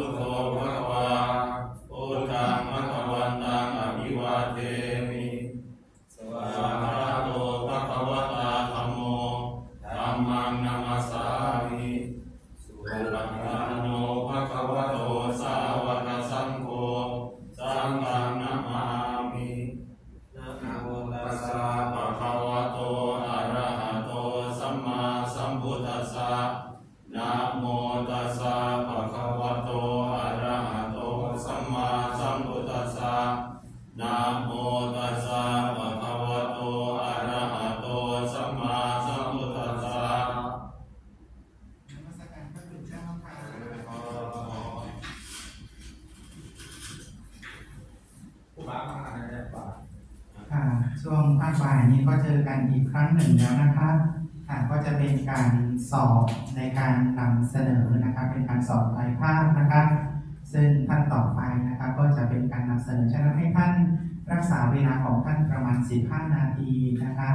พุทโธพระวาพุทธังพระวันตังอภิวาเทมิสวากขาโตพระควตาธัมโมธัมมังนามัสสามิสุปฏิปันโนภะคะวโตสาวกสังโฆสังฆังนามามินะโมตัสสะภะคะวะโตอะระหะโตสัมมาสัมพุทธัสสะนะ ช่วงภาคบ่ายนี้ก็เจอกันอีกครั้งหนึ่งแล้วนะคะค่ะก็จะเป็นการสอบในการนำเสนอนะคะเป็นการสอบรายภาคนะคะซึ่งท่านต่อไปนะคะก็จะเป็นการนำเสนอฉะนั้นให้ท่านรักษาเวลาของท่านประมาณ 15 นาทีนะคะ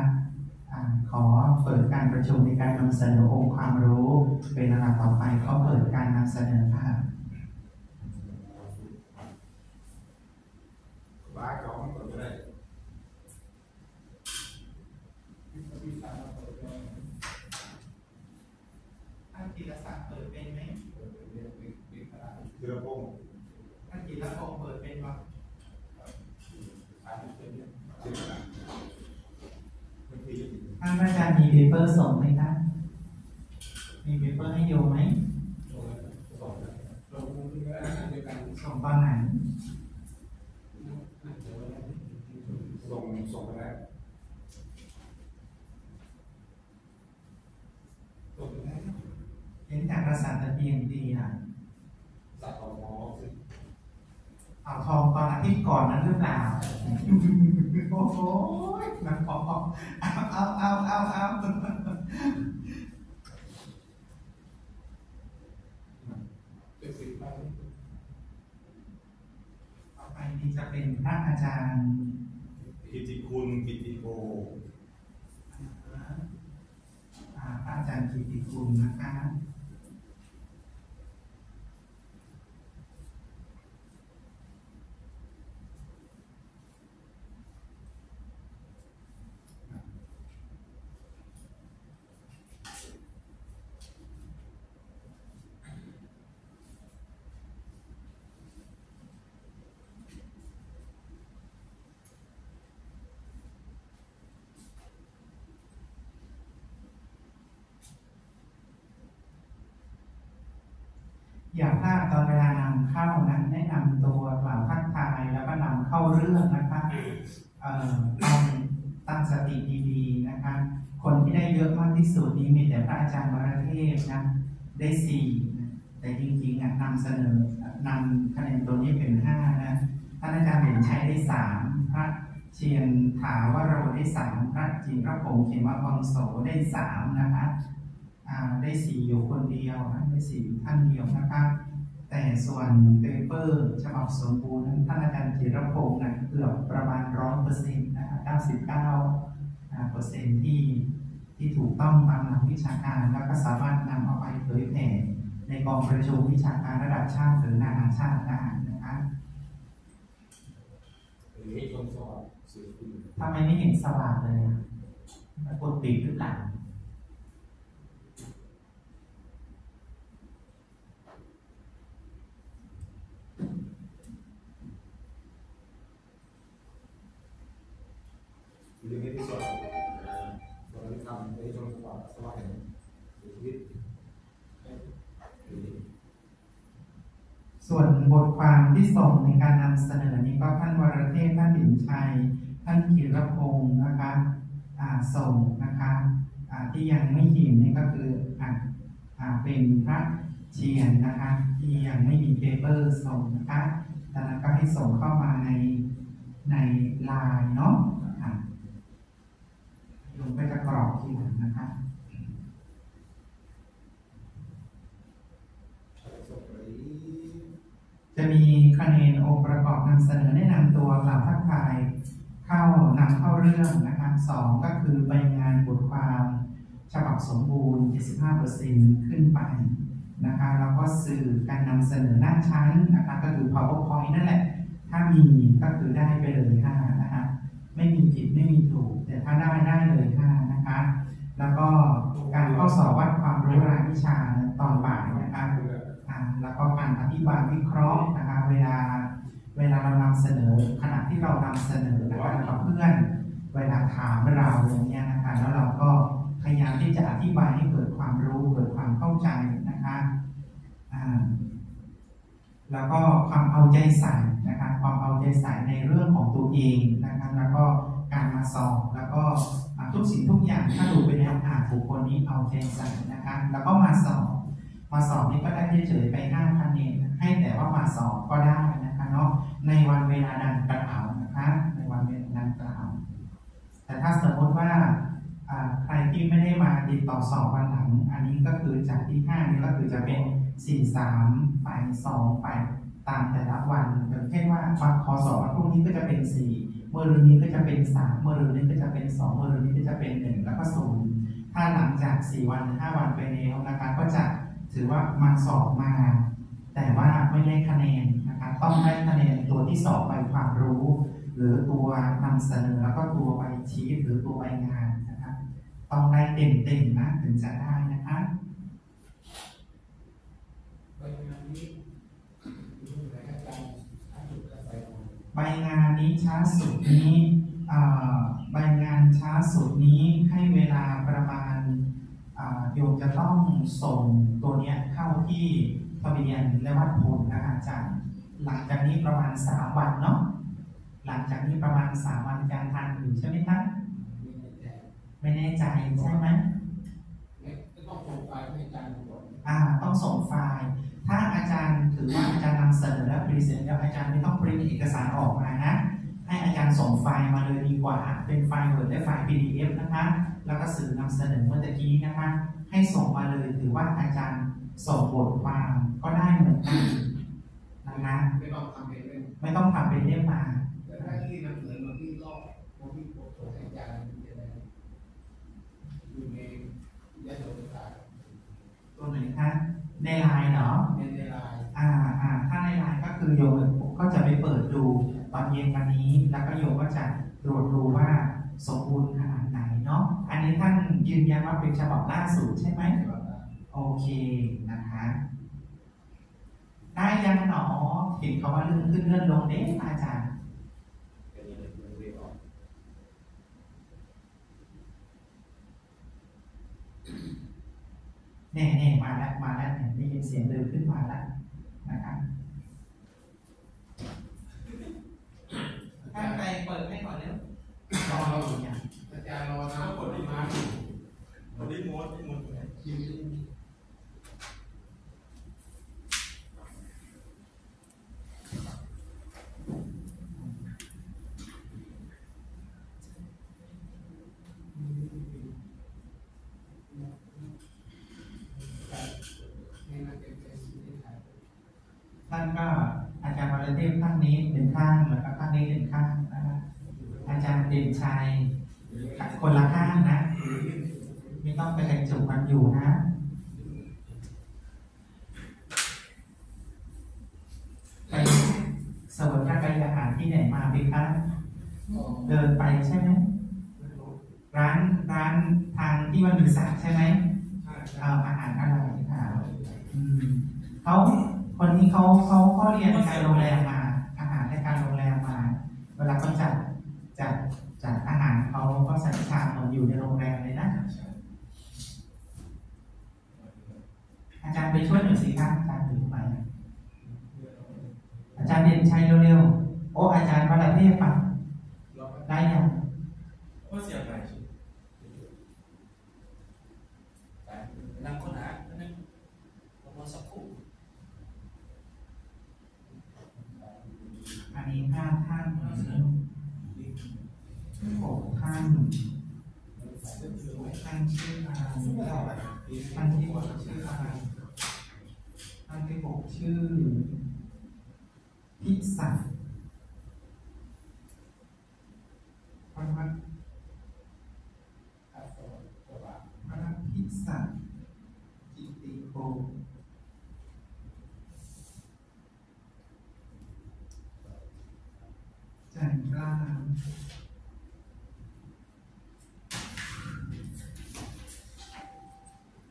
อ่าขอเปิดการประชุมในการนำเสนอองค์ความรู้ เป็นลำดับต่อไปเขาเปิดการนำเสนอค่ะ บ้าจ้องก็ได้ ท่านกีรศักดิ์เปิดเป็นไหม คือระพง ท่านกีรพงศ์เปิดเป็นวะ อาจจะเป็นเชื่อกันมันคือ ท่านอาจารย์มี เปเปอร์ส่งไหมคะมีเปเปอร์ให้โยไหมสองเราคงจะเดียวกันส่งตอนไหนส่งส่งไปแล้วส่งไปแล้วเห็นจากกระสาตะเพียงดีอะสัตว์ของหมอสิเอาทองตอนอาทิตย์ก่อนนั้นหรือเปล่าโอ้โหนพอ เอาเอาเอาเอาเอาไปต่อไปนี้จะเป็นพระอาจารย์กิติคุณกิติโกพระอาจารย์กิติคุณนะคะ อย่าพลาดตอนเวลานำเข้านั้นแนะนำตัวกล่าวทักทายแล้วก็นำเข้าเรื่องนะคะเอ่อต้องตั้งสติดีๆนะคะคนที่ได้เยอะมากที่สุดนี้มีแต่พระอาจารย์วรเทพนะได้สี่แต่จริงๆนำเสนอนำคะแนนตัวนี้เป็นห้านะท่านอาจารย์เด่นชัยได้สามพระเชียนถาวโรได้สามพระจิรพงษ์เขมวังโสได้สามนะคะ ได้สี่อยู่คนเดียวนะได้สี่อยู่ท่านเดียวนะครับแต่ส่วน paper ฉบับสมบูรณ์นั้นท่านอาจารย์จิรพงศ์นะเกือบประมาณร้อยเปอร์เซ็นต์นะครับเก้าสิบเก้าเปอร์เซ็นต์ที่ที่ถูกต้องตามหลักวิชาการ แล้วก็สามารถนำเอาไปเผยแผ่ในการประชุมวิชาการระดับชาติหรือนานาชาติได้นะครับหรือชมสวัสดิ์สื่อคุณทำไมไม่เห็นสว่างเลยอะมันกดปิดหรือเปล่า หรือไม่ที่สองเราได้ทำได้ชมสวัสดิ์สวัสดิ์ชีวิต ส่วนบทความที่ส่งในการนำเสนอนี้ก็ท่านวรเทพท่านหลินชัย ท่านกีรพงศ์นะคะส่งนะคะที่ยังไม่ห็นนี่ก็คือออเป็นพระเชียนนะคะที่ยังไม่มีเปเปอร์ส่งนะคะดังนั้นก็ให้ส่งเข้ามาในในไลน์เนาะค่ะลงไปจะกรอกทีหลังนะคะ ส่งไป จะมีคะแนนองค์ประกอบ นำเสนอแนะนำตัวกล่าวทักทาย เข้านำเข้าเรื่องนะคะสองก็คือใบงานบทความฉบับสมบูรณ์ 75%ขึ้นไปนะคะแล้วก็สื่อการนำเสนอหน้าชั้นนะคะก็คือ powerpoint นั่นแหละ ถ้ามีก็คือได้ไปเลยห้านะคะไม่มีผิดไม่มีถูก แต่ถ้าได้ได้เลยห้านะคะ แล้วก็การข้อสอบวัดความรู้รายวิชาตอนบ่ายนะคะแล้วก็การอธิบายวิเคราะห์นะคะเวลา เวลาเรานำเสนอขณะที่เรานำเสนอนะคะกับเพื่อน เวลาถามเราอย่างเงี้ยนะคะแล้วเราก็พยายามที่จะอธิบายให้เกิดความรู้เกิดความเข้าใจนะคะแล้วก็ความเอาใจใส่นะคะความเอาใจใส่ในเรื่องของตัวเองนะคะแล้วก็การมาสอบแล้วก็ทุกสิ่งทุกอย่างถ้าดูไปแล้วอ่านบุคคลนี้เอาใจใส่นะคะแล้วก็มาสอบมาสอบนี่ก็ได้เฉยๆไป5คะแนนให้แต่ว่ามาสอบก็ได้นะ คะเนาะในวันเวลาดังกล่าวนะคะในวันเวลาดังกล่าว แต่ถ้าสมมติว่าใครที่ไม่ได้มาติดต่อสอบวันหลัง อันนี้ก็คือจากที่5นี่ก็คือจะเป็น4 3ไป2ไปตามแต่ละวันอย่างเช่นว่าวันคอสอบวันพรุ่งนี้ก็จะเป็น4เมื่อรืนนี้ก็จะเป็น3เมื่อรืนนี้ก็จะเป็น2เมื่อรืนนี้ก็จะเป็น1แล้วก็0ถ้าหลังจาก4วัน5วันไปแล้วนะคะก็จะถือว่ามาสอบมา แต่ว่าไม่ได้คะแนนนะ ต้องได้คะแนนตัวที่สอบใบความรู้ หรือตัวนำเสนอแล้วก็ตัวใบชี้หรือตัวใบงานนะคะต้องได้เต็มๆนะถึงจะได้นะคะไปงานนี้อยู่ไหนอาจารย์อาจุดกระใบงานนี้ช้าสุดนี้ใบงานช้าสุดนี้ให้เวลาประมาณโยมจะต้องส่งตัวเนี้ยเข้าที่ทะเบียนและวัดผลนะคะอาจารย์ หลังจากนี้ประมาณสามวันเนาะหลังจากนี้ประมาณสามวันอาจารย์ทันอยู่ใช่ไหมคะมีในใจไม่แน่ใจใช่ไหมไม่ต้องส่งไฟล์ให้อาจารย์ก่อนอ่า ต้องส่งไฟล์ถ้าอาจารย์ถือว่าอาจารย์นำเสนอและ present แล้วอาจารย์ไม่ต้องปริ้นเอกสารออกมานะให้อาจารย์ส่งไฟล์มาเลยดีกว่า เป็นไฟล์ Word และไฟล์ PDF นะคะ แล้วก็สื่อนำเสนอเมื่อตะกี้นะคะ ให้ส่งมาเลยถือว่าอาจารย์ส่งบทความก็ได้เหมือนกัน นะคะไม่ต้องทำเป็นเรื่องไม่ต้องทำเป็นเล่มมาแต่ถ้าที่นำเสนอมาที่รอบมาที่โปรโมทให้อาจารย์จะได้อยู่ในยะโสธรตัวไหนคะในไลน์เหรอในในไลน์อ่าอ่าถ้าในไลน์ก็คือโยมก็จะไปเปิดดูตอนเย็นวันนี้ แล้วก็โยมก็จะตรวจดูว่าสมบูรณ์ขนาดไหนเนาะ อันนี้ท่านยืนยันว่าเป็นฉบับล่าสุดใช่ไหม โอเคนะคะ ได้ยังหนอเห็นเขาว่าเลื่อนขึ้นเลื่อนลงเด้อาจารย์แน่แน่มาแล้วมาแล้วเนี่ยได้ยินเสียงเดินขึ้นมาแล้วนะครับท่านไปเปิดให้ก่อนเร็วรอเราอยู่เนี่ยอาจารย์รอนะกดที่มาคนที่โมดที่โมดไหน ยืน ท่านก็อาจารย์วรเทพข้างนี้หนึ่งข้างแล้วก็ข้างนี้หนึ่งข้างนะครับอาจารย์เด่นชัยคนละข้างนะ ไม่ต้องไปกระจุกกันอยู่นะไปสวดพระกายอาหารที่ไหนมาไหมคะเดินไปใช่ไหมร้านร้านทางที่ว่ามีสระใช่ไหมเอาอาหารอะไรค่ะอืมเขา คนนี้เขาเขาเขาเรียนการโรงแรมมา อาหารในการโรงแรมมา เวลาเขาจัดจัดจัดอาหารเขาก็ใส่ชามเหมือนอยู่ในโรงแรมเลยนะอาจารย์ไปช่วยหน่อยสิครับอาจารย์อยู่ที่ไหนอาจารย์เด่นชัยเร็วๆโอ้อาจารย์วรเทพปะได้ยัง ว่าเสียงไหน นั่งค้นหานั่งลงมาสักครู่ อันนี้ห้าท่านหกท่านท่านชื่ ออะไรท่านที่หกชื่ออะไรท่านที่หกชื่อพิสัตพระพัฒพระพิสันจิติโก ล่าง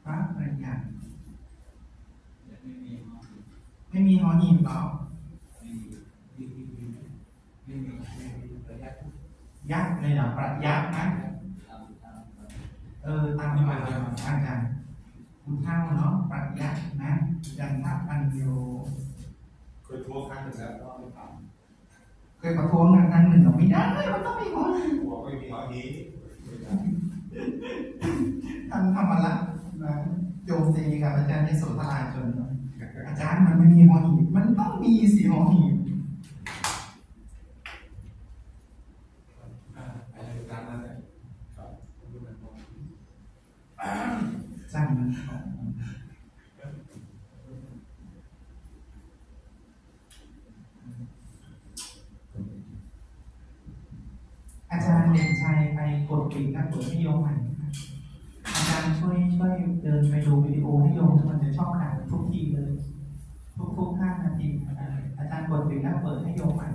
พระประหยัด ไม่มี ไม่มีหอหีบเหรอไม่มีไม่มีไม่มีไม่มีระยะยักษ์เลยเหรอประยักษ์นะทำทำเออตามมาอาจารย์คุณเท่าเนาะประยักษ์นะยันทปัญโยเคยทั่วครั้งหนึ่งแล้วก็ไม่ทเคยประท้วงกันครั้งหนึ่งบอกไม่ได้มันต้องมีหอหีบบอกไม่มีหอนี้ท่านธรรมรัตน์นะโจมตีกับอาจารย์ยโสธราจน อาจารย์มันไม่มีหอหีบมันต้องมีสีหอหีบอะไรตามนั้นเลยครับจังมันอาจารย์เด่นชัยไปกดปิดนะเปิดให้โยมหม่นะครับอาจารย์ช่วยช่วยเดินไปดูวิดีโอให้โยมมันจะ ชอบขายทุกทีเลย ทุกๆห้านาทีอาจารย์กดปิดแล้วเปิดให้โยมอ่าน